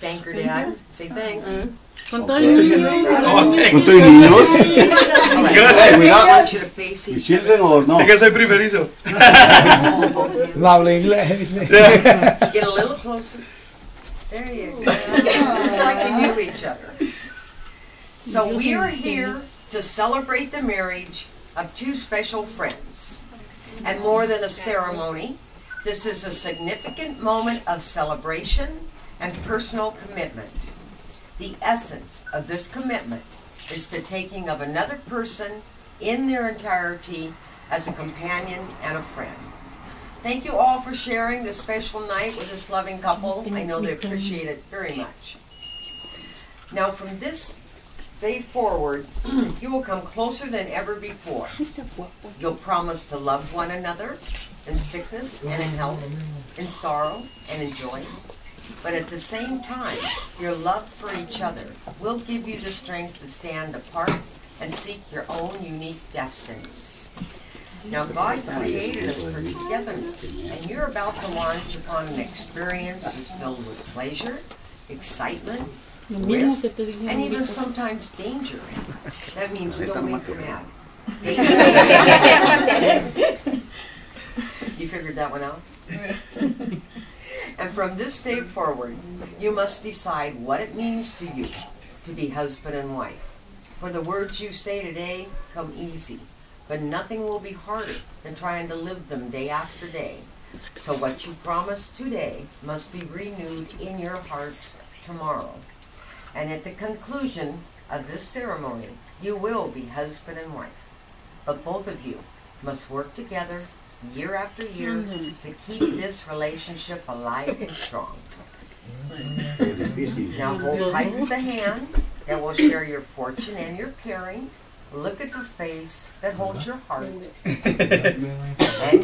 Thank her, Dad. Say thanks. ¿Usted niños? All right. Gracias. You to face ¿Y each children or no? Que soy primerizo. No hablo inglés. Get a little closer. There you go. Just like you knew each other. So we are here to celebrate the marriage of two special friends. And more than a ceremony, this is a significant moment of celebration and personal commitment. The essence of this commitment is the taking of another person in their entirety as a companion and a friend. Thank you all for sharing this special night with this loving couple. I know they appreciate it very much. Now, from this day forward, you will come closer than ever before. You'll promise to love one another in sickness and in health, in sorrow and in joy. But at the same time, your love for each other will give you the strength to stand apart and seek your own unique destinies. Now, God created us for togetherness, and you're about to launch upon an experience that's filled with pleasure, excitement, Lo mismo que te dije and even sometimes danger. That means don't make them mad. You figured that one out? And from this day forward, you must decide what it means to you to be husband and wife. For the words you say today come easy, but nothing will be harder than trying to live them day after day. So what you promise today must be renewed in your hearts tomorrow. And at the conclusion of this ceremony, you will be husband and wife. But both of you must work together year after year to keep this relationship alive and strong. Now hold tight the hand that will share your fortune and your caring. Look at the face that holds your heart and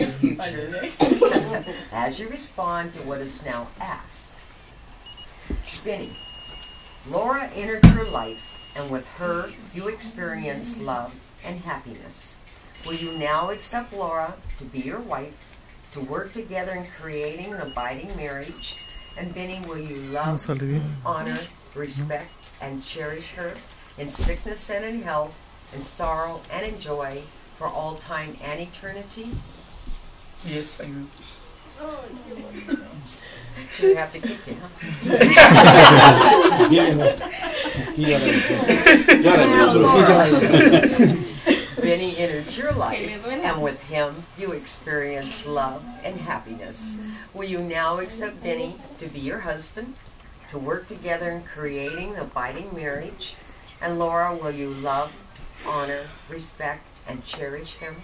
your future as you respond to what is now asked. Benny, Laura entered your life, and with her you experience love and happiness. Will you now accept Laura to be your wife, to work together in creating an abiding marriage? And Benny, will you love, honor, respect, and cherish her in sickness and in health, in sorrow and in joy, for all time and eternity? Yes, I will. Should have to kick you, Benny entered your life, and with him you experience love and happiness. Will you now accept Benny to be your husband, to work together in creating an abiding marriage? And Laura, will you love, honor, respect, and cherish him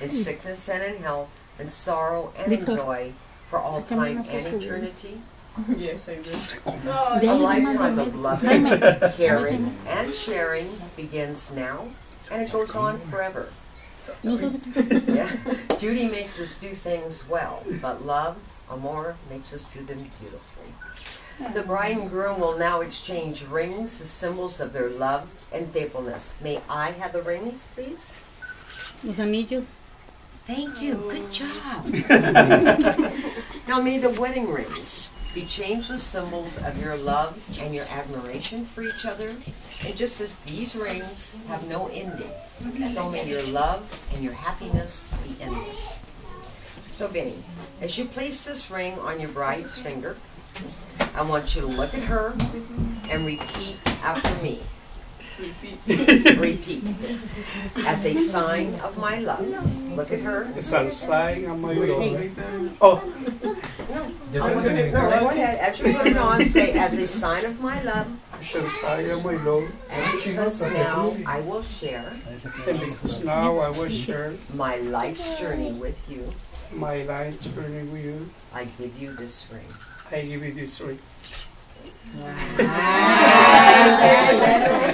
in sickness and in health, in sorrow and in joy, for all time and eternity? Yes, I do. Oh oh, a lifetime of loving, caring, and sharing begins now, and it goes on forever. No Yeah. Duty makes us do things well, but love, amor, makes us do them beautifully. The bride and groom will now exchange rings as symbols of their love and faithfulness. May I have the rings, please? los anillos. Thank you. Good job. now may the wedding rings be changed with symbols of your love and your admiration for each other. And just as these rings have no ending, so may your love and your happiness be endless. So Benny, as you place this ring on your bride's finger, I want you to look at her and repeat after me. Repeat. Repeat. As a sign of my love. Look at her. It's a sign of my love. Oh, I want you to- no, go ahead. As you put it on, say, as a sign of my love, it's a my love. and because now I will share And because now I will share my life's journey with you, my life's journey with you, I give you this ring. I give you this ring.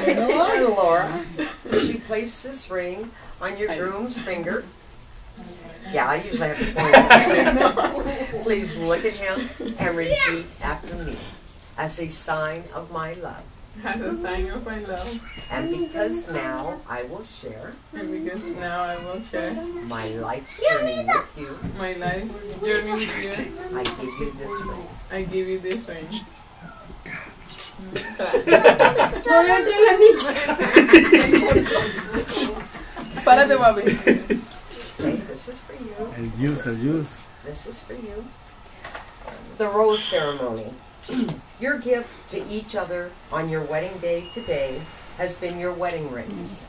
And Laura, as you place this ring on your groom's finger, yeah, I usually have to point it. Please look at him and repeat after me. As a sign of my love, as a sign of my love, and because now I will share and because now I will share my life's journey with you, my life journey with you, I give you this ring. I give you this ring. Párate, papi. Okay, this is for you. El juice, el juice. This is for you. The rose ceremony. your gift to each other on your wedding day today has been your wedding rings,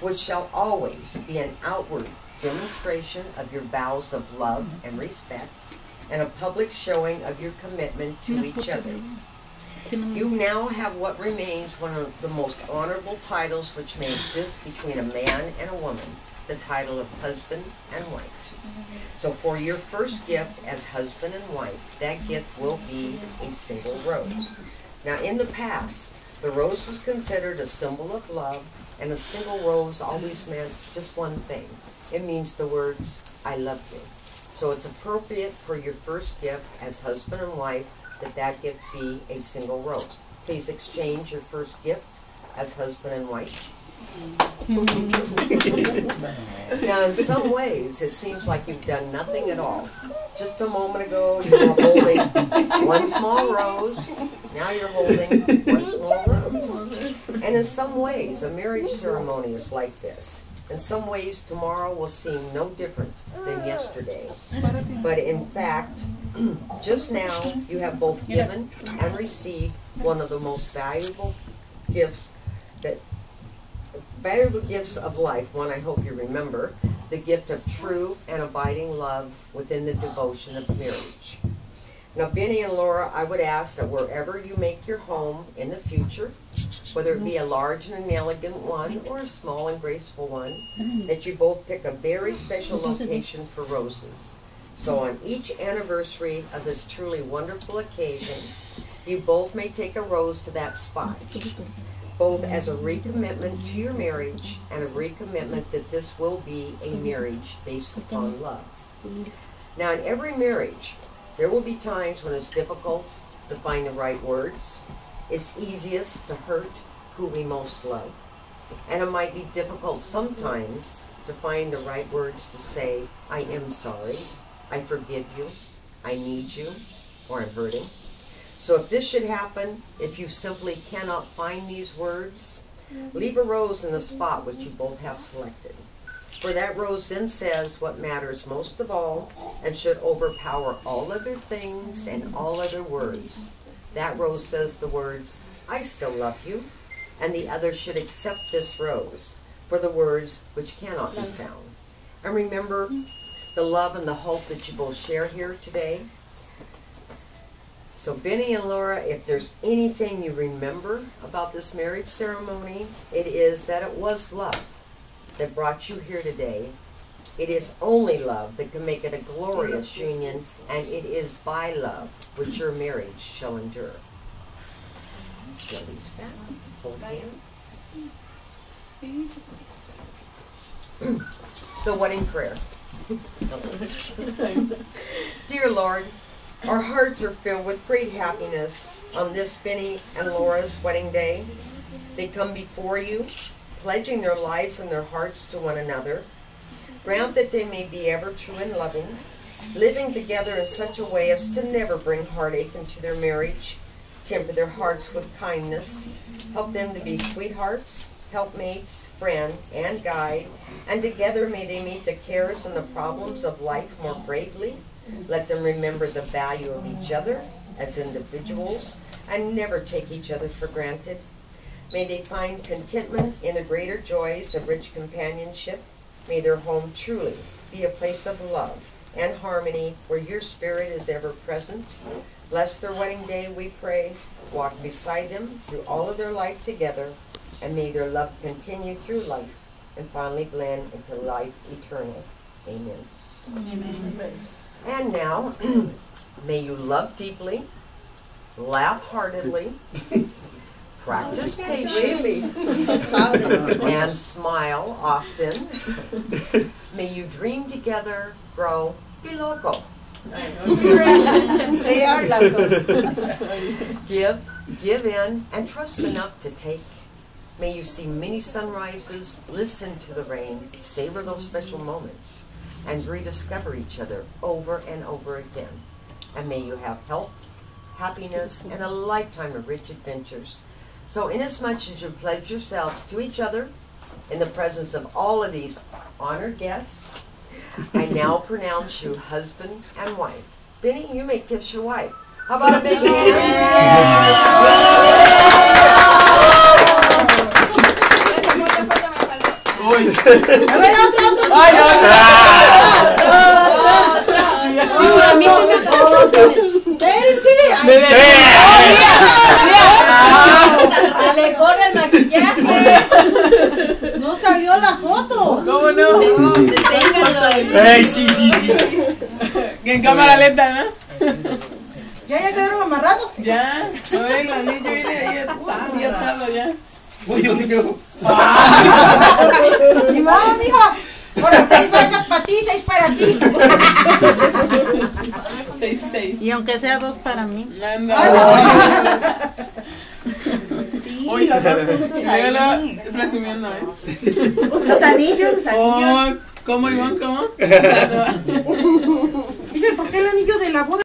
which shall always be an outward demonstration of your vows of love and respect and a public showing of your commitment to each other. You now have what remains one of the most honorable titles which may exist between a man and a woman, the title of husband and wife. So for your first gift as husband and wife, that gift will be a single rose. Now in the past, the rose was considered a symbol of love, and a single rose always meant just one thing. It means the words, I love you. So it's appropriate for your first gift as husband and wife that that gift be a single rose. Please exchange your first gift as husband and wife. now, in some ways, it seems like you've done nothing at all. Just a moment ago, you were holding one small rose. Now you're holding one small rose. And in some ways, a marriage ceremony is like this. In some ways, tomorrow will seem no different than ah. yesterday. But in fact, just now, you have both given and received one of the most valuable gifts that valuable gifts of life. One I hope you remember, the gift of true and abiding love within the devotion of marriage. Now, Benny and Laura, I would ask that wherever you make your home in the future, whether it be a large and an elegant one or a small and graceful one, that you both pick a very special location for roses. So on each anniversary of this truly wonderful occasion, you both may take a rose to that spot, both as a recommitment to your marriage and a recommitment that this will be a marriage based upon love. Now, in every marriage, there will be times when it's difficult to find the right words. It's easiest to hurt who we most love. And it might be difficult sometimes to find the right words to say, I am sorry, I forgive you, I need you, or I'm hurting. So if this should happen, if you simply cannot find these words, leave a rose in the spot which you both have selected. For that rose then says what matters most of all and should overpower all other things and all other words. That rose says the words, I still love you, and the other should accept this rose for the words which cannot be found. And remember the love and the hope that you both share here today. So, Benny and Laura, if there's anything you remember about this marriage ceremony, it is that it was love that brought you here today. It is only love that can make it a glorious union, and it is by love which your marriage shall endure. Jelly's back. Hold the wedding prayer. Dear Lord, our hearts are filled with great happiness on this Benny and Laura's wedding day. They come before you, pledging their lives and their hearts to one another. Grant that they may be ever true and loving, living together in such a way as to never bring heartache into their marriage. Temper their hearts with kindness. Help them to be sweethearts, helpmates, friend, and guide. And together may they meet the cares and the problems of life more bravely. Let them remember the value of each other as individuals and never take each other for granted. May they find contentment in the greater joys of rich companionship. May their home truly be a place of love and harmony where your spirit is ever present. Bless their wedding day, we pray. Walk beside them through all of their life together, and may their love continue through life and finally blend into life eternal. Amen. Amen. And now, may you love deeply, laugh heartedly, practice patience, and smile often. May you dream together, grow, be local. They are locals. Give, give in and trust enough to take. May you see many sunrises, listen to the rain, savor those special moments, and rediscover each other over and over again. And may you have health, happiness, and a lifetime of rich adventures. So, inasmuch as you pledge yourselves to each other in the presence of all of these honored guests, I now pronounce you husband and wife. Benny, you may kiss your wife. How about a big Uy. A ver, otro, otro. Ay, no, Digo, a mí se me acabó. Espérense. Ay, Se para ti. Seis, seis. Y aunque sea dos para mí. Anda. Sí, Uy, los dos juntos ahí. presumiendo, ¿eh? Los anillos, los anillos. Oh, ¿Cómo, Iván? ¿Cómo? Dice, ¿por qué el anillo de la boda?